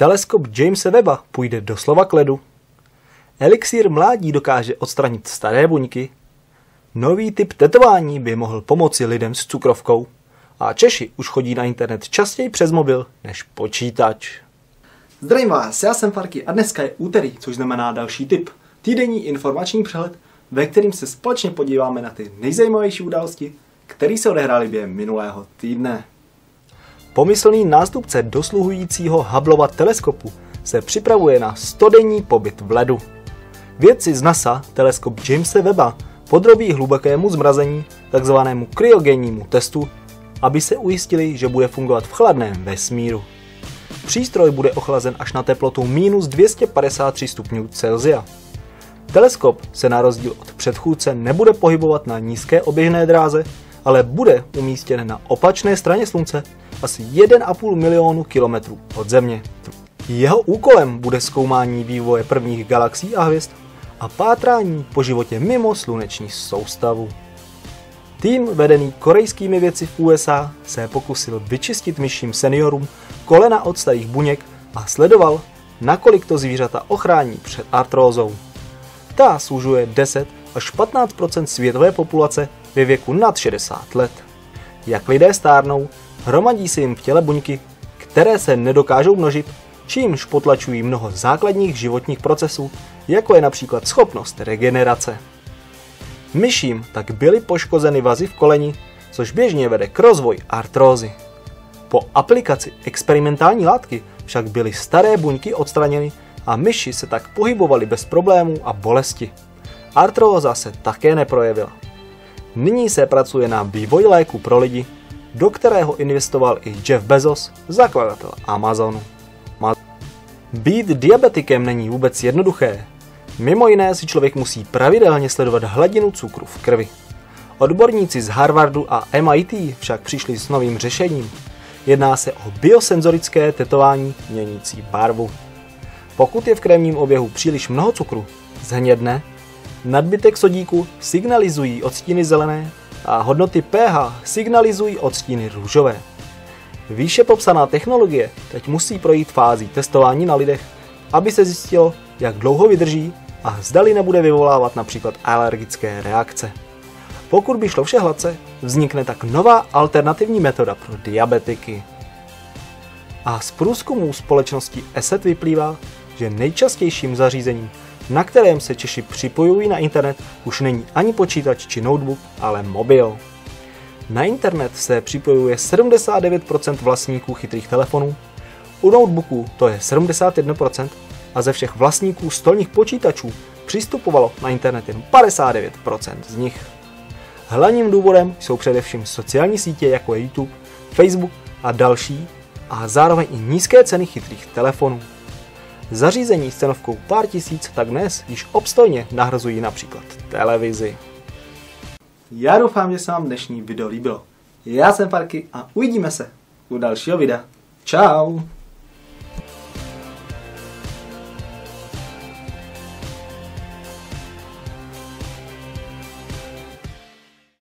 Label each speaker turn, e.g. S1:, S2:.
S1: Teleskop Jamesa Webba půjde doslova k ledu. Elixír mládí dokáže odstranit staré buňky. Nový typ tetování by mohl pomoci lidem s cukrovkou. A Češi už chodí na internet častěji přes mobil než počítač.
S2: Zdravím vás, já jsem Farky a dneska je úterý, což znamená další tip. Týdenní informační přehled, ve kterým se společně podíváme na ty nejzajímavější události, které se odehrály během minulého týdne.
S1: Pomyslný nástupce dosluhujícího Hubbleova teleskopu se připravuje na 100-denní pobyt v ledu. Vědci z NASA teleskop Jamesa Webba podrobí hlubokému zmrazení, takzvanému kryogennímu testu, aby se ujistili, že bude fungovat v chladném vesmíru. Přístroj bude ochlazen až na teplotu minus 253 stupňů Celsia. Teleskop se na rozdíl od předchůdce nebude pohybovat na nízké oběžné dráze, ale bude umístěn na opačné straně Slunce asi 1,5 milionu kilometrů od Země. Jeho úkolem bude zkoumání vývoje prvních galaxií a hvězd a pátrání po životě mimo sluneční soustavu. Tým vedený korejskými věci v USA se pokusil vyčistit myším seniorům kolena od starých buněk a sledoval, nakolik to zvířata ochrání před artrózou. Ta služuje 10 až 15 světové populace ve věku nad 60 let. Jak lidé stárnou, hromadí se jim v těle buňky, které se nedokážou množit, čímž potlačují mnoho základních životních procesů, jako je například schopnost regenerace. Myším tak byly poškozeny vazy v koleni, což běžně vede k rozvoji artrózy. Po aplikaci experimentální látky však byly staré buňky odstraněny a myši se tak pohybovaly bez problémů a bolesti. Artróza se také neprojevila. Nyní se pracuje na vývoji léku pro lidi, do kterého investoval i Jeff Bezos, zakladatel Amazonu. Být diabetikem není vůbec jednoduché. Mimo jiné si člověk musí pravidelně sledovat hladinu cukru v krvi. Odborníci z Harvardu a MIT však přišli s novým řešením. Jedná se o biosenzorické tetování měnící barvu. Pokud je v krevním oběhu příliš mnoho cukru, zhnědne, nadbytek sodíku signalizují odstíny zelené a hodnoty pH signalizují odstíny růžové. Výše popsaná technologie teď musí projít fází testování na lidech, aby se zjistilo, jak dlouho vydrží a zdali nebude vyvolávat například alergické reakce. Pokud by šlo vše hladce, vznikne tak nová alternativní metoda pro diabetiky. A z průzkumů společnosti ESET vyplývá, že nejčastějším zařízením, na kterém se Češi připojují na internet, už není ani počítač či notebook, ale mobil. Na internet se připojuje 79% vlastníků chytrých telefonů, u notebooků to je 71% a ze všech vlastníků stolních počítačů přistupovalo na internet jen 59% z nich. Hlavním důvodem jsou především sociální sítě jako je YouTube, Facebook a další a zároveň i nízké ceny chytrých telefonů. Zařízení s cenovkou pár tisíc tak dnes již obstojně nahrazují například televizi.
S2: Já doufám, že se vám dnešní video líbilo. Já jsem Farky a uvidíme se u dalšího videa. Ciao!